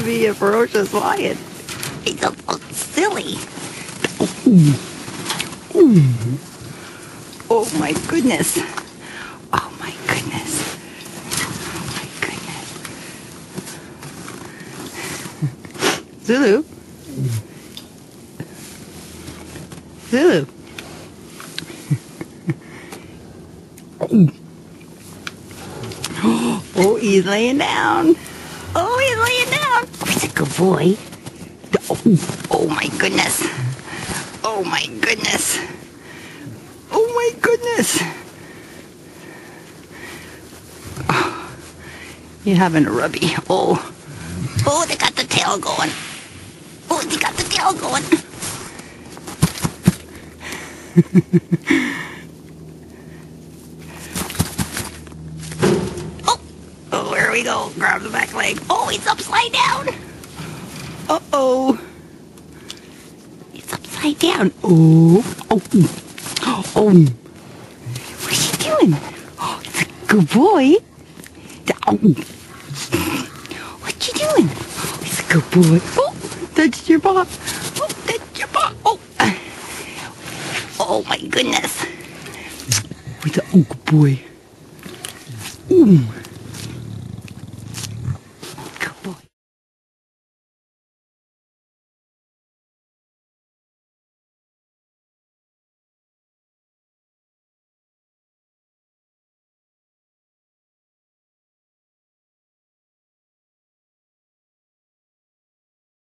to be a ferocious lion. He's so silly. Oh my goodness. Oh my goodness. Oh my goodness. Zulu. Zulu. Oh, he's laying down. Oh, he's laying down. He's a good boy. Oh, oh my goodness. Oh my goodness. Oh my goodness. Oh, you're having a rubby. Oh. Oh, they got the tail going. Oh, they got the tail going. oh, Oh, here we go. Oh, grab the back leg. oh, he's upside down. Uh-oh. He's upside down. Oh. Oh. Oh. oh. What's he doing? Oh, it's a good boy. Oh. What you doing? Oh, he's a good boy. Oh, that's your paw. Oh, that's your paw. Oh. Oh my goodness. With the oh, good boy. Ooh.